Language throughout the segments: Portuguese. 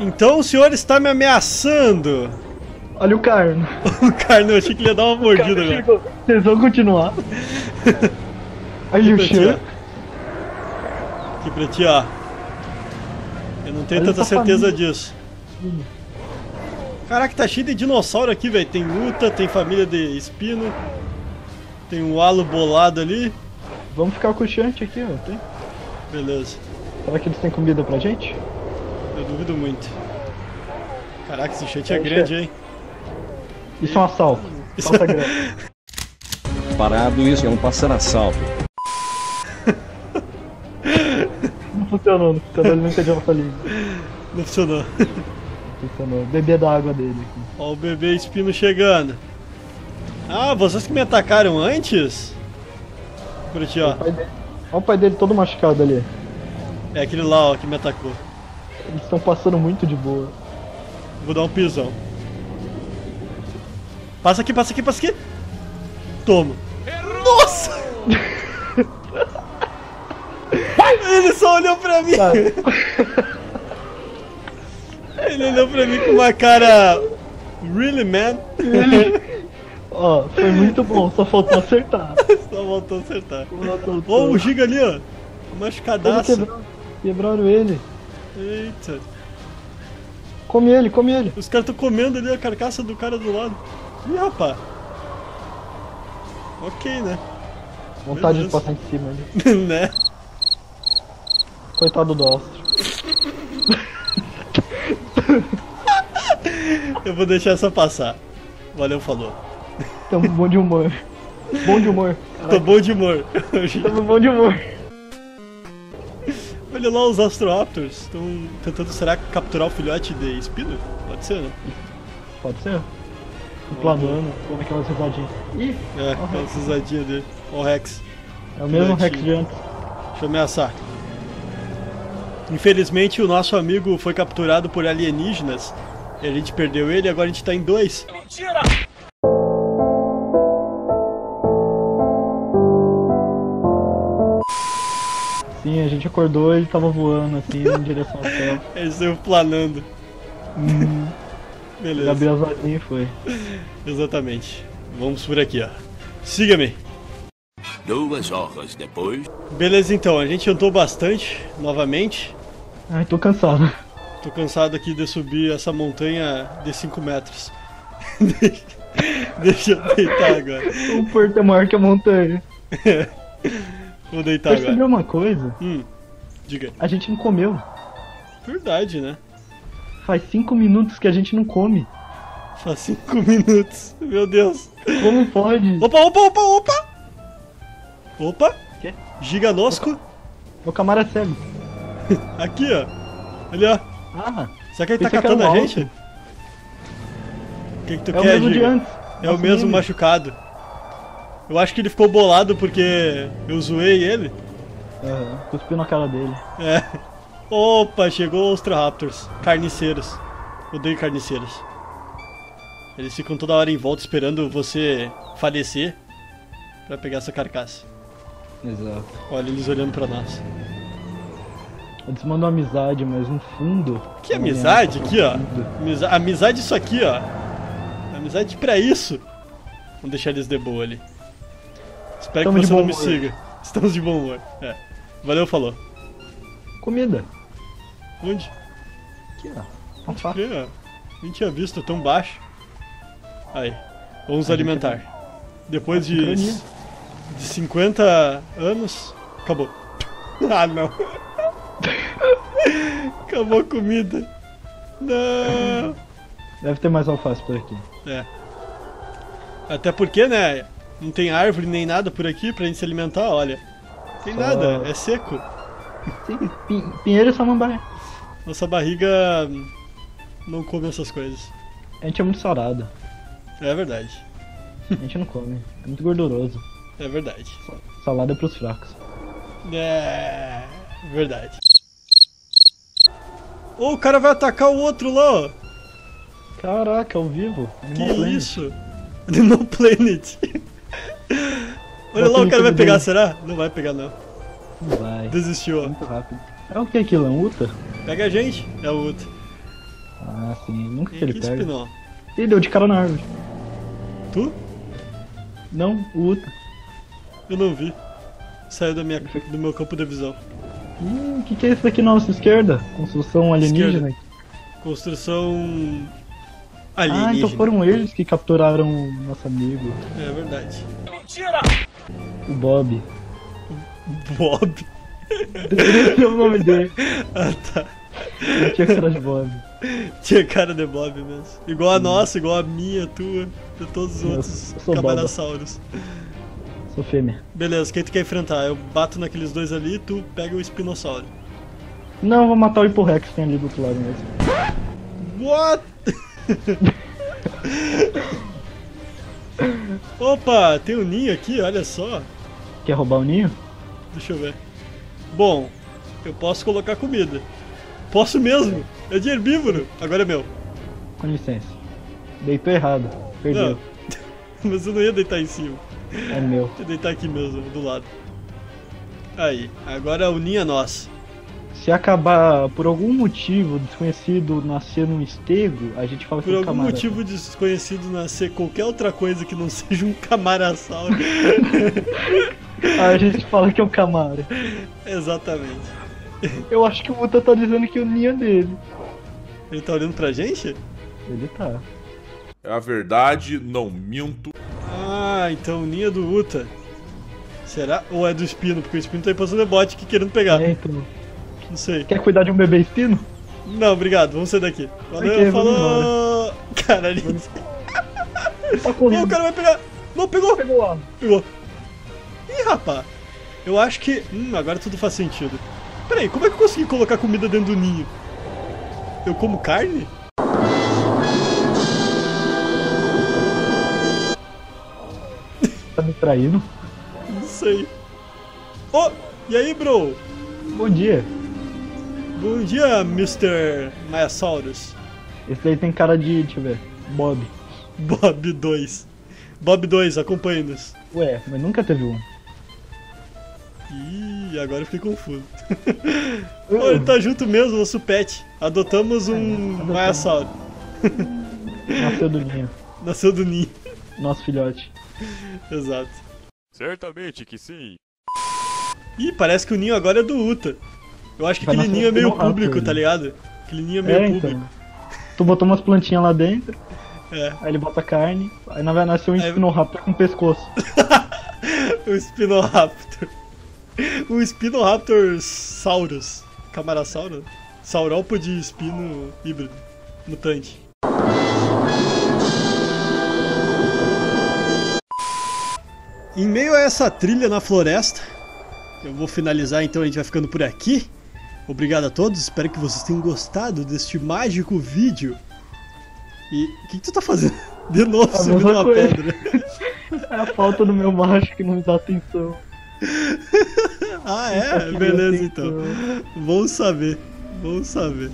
Então o senhor está me ameaçando. Olha o carno. o carno, eu achei que ele ia dar uma mordida agora. Vocês vão continuar. Aí o Chan. Aqui pra ti, ó. Eu não tenho tanta certeza família. disso. Caraca, tá cheio de dinossauro aqui, velho. Tem Uta, tem família de espino. Tem um halo bolado ali. Vamos ficar com o Chante aqui, ó. Tem? Beleza. Será que eles têm comida pra gente? Eu duvido muito. Caraca, esse Chante é, é grande, hein? Isso é um assalto. Isso... É Parado, isso é um passar assalto. Não funcionou, não funcionou, ele não entendeu a nossa língua. Não funcionou. Não funcionou. Bebê da água dele aqui. Ó o bebê espino chegando. Ah, vocês que me atacaram antes? Aqui, ó. Olha o pai dele todo machucado ali. É aquele lá, ó, que me atacou. Eles estão passando muito de boa. Vou dar um pisão. Passa aqui, passa aqui, passa aqui. Toma. Nossa! Ele só olhou pra mim. Ele olhou pra mim com uma cara. Really, man? Ó, oh, foi muito bom, só faltou acertar. só faltou acertar. Ó, oh, o Giga ali, ó. Machucadaço. Quebraram, quebraram ele. Eita. Come ele, come ele. Os caras estão comendo ali a carcaça do cara do lado. Ih, rapaz. Ok, né? Vontade Beleza. de passar em cima ali. né? Coitado do Astro. Eu vou deixar essa passar. Valeu, falou. Tamo bom de humor. Bom de humor. Caraca. Tô bom de humor. Tamo bom de humor. Olha lá, os Astroraptors estão tentando, será capturar o filhote de espino? Pode ser, né? Pode ser. Planando, como aquelas risadinhas. Ih! É, aquelas risadinhas dele. O Rex. É o mesmo Rex de antes. Deixa eu ameaçar. Infelizmente, o nosso amigo foi capturado por alienígenas. E a gente perdeu ele e agora a gente tá em dois. Mentira! Sim, a gente acordou e ele tava voando assim em direção ao céu. Ele saiu planando. Hum. Beleza. Gabriel Zanin foi. Exatamente. Vamos por aqui, ó. Siga-me. Duas horas depois. Beleza, então. A gente andou bastante, novamente. Ai, tô cansado. Tô cansado aqui de subir essa montanha de 5 metros. Deixa eu deitar agora. O porto é maior que a montanha. Vou deitar Percebeu agora. uma coisa? Hum, diga. A gente não comeu. Verdade, né? Faz 5 minutos que a gente não come. Faz 5 minutos. Meu Deus. Como pode? Opa, opa, opa, opa! Opa! Quê? Giganosco. O camara cego. Aqui, ó. Ali, ó. Ah, Será que ele tá catando a gente? O que, que tu é quer, o mesmo Giga? de antes. É o mesmo meme. machucado. Eu acho que ele ficou bolado porque eu zoei ele. Aham, uhum, cuspiu na cara dele. É. Opa, chegou os Raptors. Carniceiros. Odeio carniceiros. Eles ficam toda hora em volta esperando você falecer pra pegar essa carcaça. Exato. Olha eles olhando pra nós. Eles mandam amizade, mas no fundo. Que amizade? Aqui, ó. Amizade, amizade isso aqui, ó. Amizade pra isso. Vamos deixar eles de boa ali. Espero Estamos que você não me humor. siga. Estamos de bom humor. É. Valeu, falou. Comida. Onde? Aqui, ó. Pode crer, ó. Nem tinha visto, tão baixo. Aí. Vamos A alimentar. Depois de, de 50 anos, acabou. ah, não. Acabou a comida. Não. Deve ter mais alface por aqui. É. Até porque, né? Não tem árvore nem nada por aqui pra gente se alimentar, olha. Tem Só... nada, é seco. Sim, pin pinheiro e samambaia. Nossa barriga não come essas coisas. A gente é muito sarado. É verdade. A gente não come. É muito gorduroso. É verdade. Salada é pros fracos. É verdade. Oh, o cara vai atacar o outro lá, ó. Caraca, ao vivo. Animal que Planet. isso? Animal Planet. Olha lá, o cara vai pegar, dele. será? Não vai pegar, não. Não vai. Desistiu, ó. Muito rápido. É o que aquilo? É um Uta? Pega a gente, é o Uta. Ah, sim. Nunca que ele aqui, pega. Ih, deu de cara na árvore. Tu? Não, o Uta. Eu não vi. Saiu da minha, do meu campo de visão. Ih, o que, que é isso aqui na nossa esquerda? Construção alienígena. Construção. Ah, então foram eles que capturaram o nosso amigo, É verdade. o Bob. Bob. Deveria ser o nome dele. Ah, tá. Eu tinha cara de Bob. Tinha cara de Bob mesmo. Igual a nossa, igual a minha, a tua, de todos os Eu outros sou Boba. camarassauros. Sou fêmea. Beleza, quem tu quer enfrentar? Eu bato naqueles dois ali e tu pega o espinossauro. Não, eu vou matar o Hiporrex que tem ali do outro lado mesmo. What? Opa, tem um ninho aqui, olha só. Quer roubar o ninho? Deixa eu ver. Bom, eu posso colocar comida. Posso mesmo. É de herbívoro. Agora é meu. Com licença. Deitou errado. Perdeu. Não. Mas eu não ia deitar em cima. É meu. Ia deitar aqui mesmo, do lado. Aí, agora o ninho é nosso. Se acabar por algum motivo desconhecido nascer num estego, a gente fala que Por é um algum camarada. motivo desconhecido nascer qualquer outra coisa que não seja um camarassauro. A gente fala que é um camara. Exatamente. Eu acho que o Uta tá dizendo que o ninho é dele. Ele tá olhando pra gente? Ele tá. É a verdade, não minto. Ah, então o ninho é do Uta. Será? Ou é do Espino? Porque o Espino tá aí passando bote aqui querendo pegar. É, então. Não sei. Quer cuidar de um bebê espino? Não, obrigado. Vamos sair daqui. Valeu, falou. Caralho. Tá Não, o correndo. cara vai pegar. Não, pegou. Pegou lá. Pegou. Ih, rapaz. Eu acho que. Hum, agora tudo faz sentido. Peraí, como é que eu consegui colocar comida dentro do ninho? Eu como carne? Tá me traindo. Não sei. Oh, e aí, bro? Bom dia. Bom dia, Mr. Maiasaurus. Esse daí tem cara de. deixa eu ver. Bob. Bob 2. Bob 2, acompanhe-nos. Ué, mas nunca teve um. Ih, agora eu fiquei confuso. oh, ele tá junto mesmo, nosso pet. Adotamos um adotamos. Maiasauro. Nasceu do ninho. Nasceu do ninho. Nosso filhote. Exato. Certamente que sim. Ih, parece que o ninho agora é do Uta. Eu acho que Vai aquele ninho é meio público, né? tá ligado? Aquele ninho é meio É, público. então. Tu botou umas plantinhas lá dentro, É. aí ele bota carne, aí na verdade nasceu um Aí- Spinoraptor com pescoço. O Spinoraptor. O Spinoraptor Saurus. Camarasauro? Saurópode espino híbrido. Mutante. Em meio a essa trilha na floresta, eu vou finalizar então, a gente vai ficando por aqui. Obrigado a todos, espero que vocês tenham gostado deste mágico vídeo. E o que, que tu tá fazendo? De novo, A subindo uma coisa. pedra. É a falta do meu macho que não me dá atenção. Ah, é? Beleza então. Vamos saber. Vamos saber.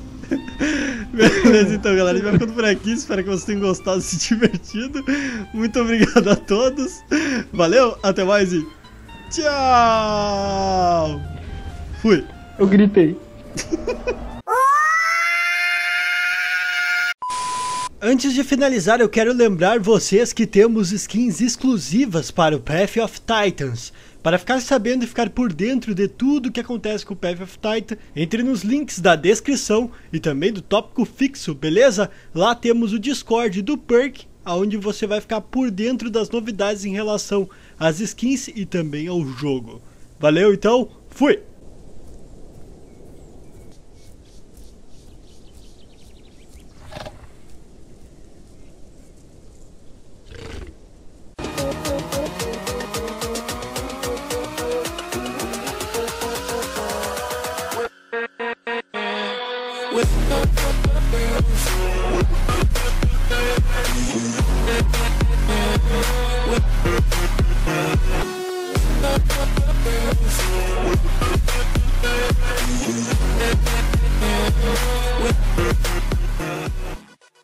Beleza então, galera. A gente vai ficando por aqui. Espero que vocês tenham gostado e se divertido. Muito obrigado a todos. Valeu, até mais e tchau! Fui. Eu gritei. Antes de finalizar, eu quero lembrar vocês que temos skins exclusivas para o Path of Titans. Para ficar sabendo e ficar por dentro de tudo que acontece com o Path of Titan, entre nos links da descrição e também do tópico fixo, beleza? Lá temos o Discord do Perk, onde você vai ficar por dentro das novidades em relação às skins e também ao jogo. Valeu então, fui! with